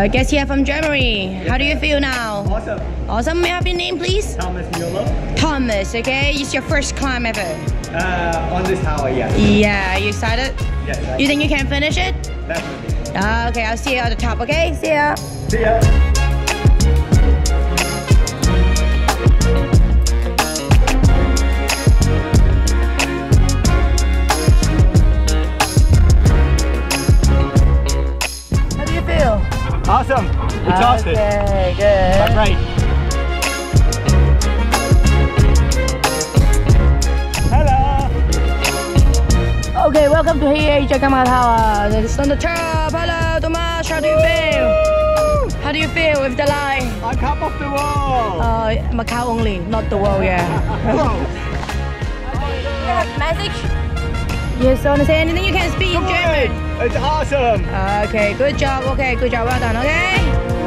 Uh, guest here from Germany. How do you feel now? Awesome. Awesome. May I have your name, please? Thomas Mueller. Thomas. Okay, it's your first climb ever. Uh, on this tower, yes. Yeah. You excited? Yes, I You think you can finish it? definitely. Uh, okay, I'll see you at the top. Okay, see ya. See ya. Awesome. Exhausted. Okay, good. great. Hello. Okay, welcome to here AJ Hackett Tower. It's on the top. Hello, Thomas. How do you feel? How do you feel with the line? On top of the wall. Uh, Macau only, not the world, yeah. Message? Yes, want to say anything? You can speak in German. It's awesome. Okay, good job. Okay, good job. Well done. Okay.